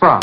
from.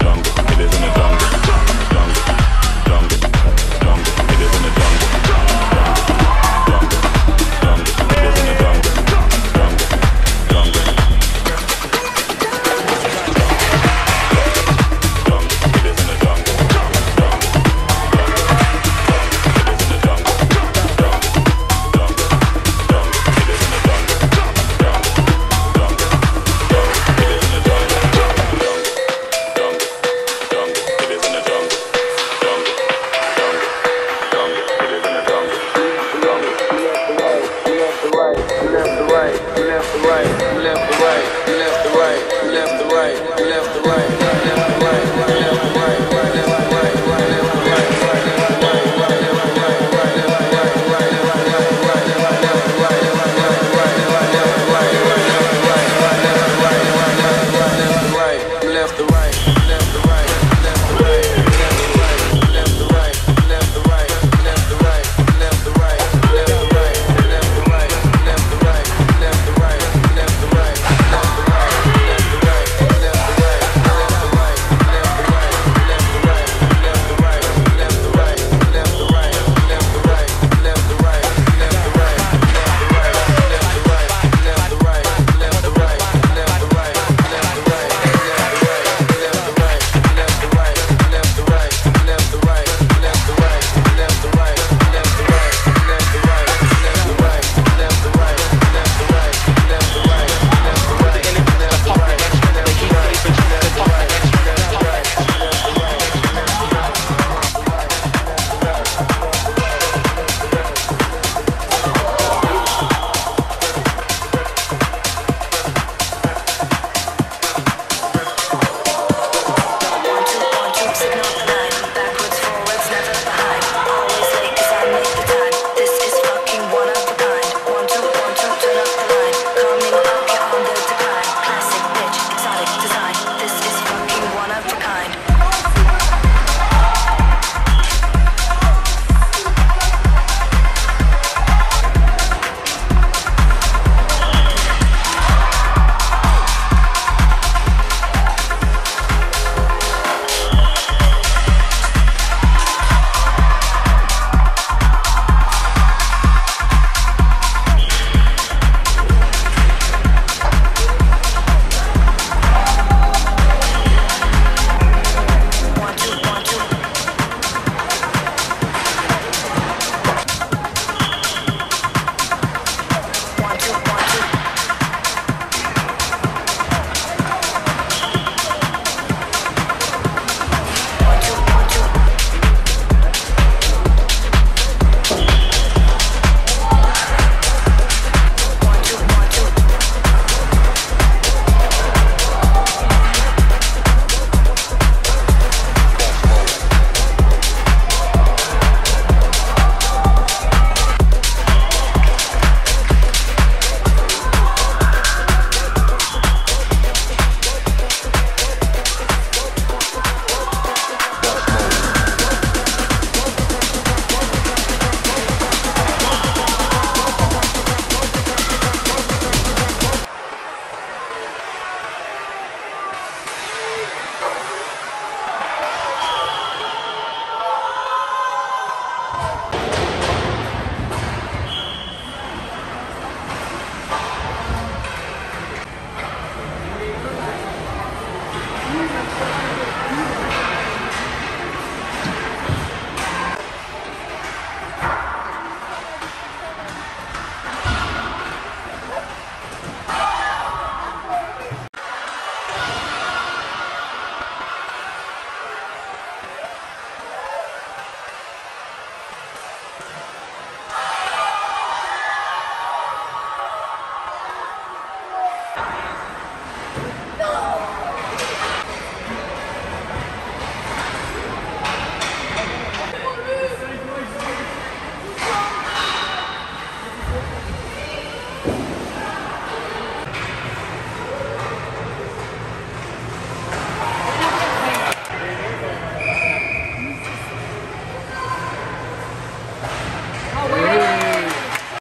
dunk, it is in the dunk, dunk, dunk, dunk, in dunk.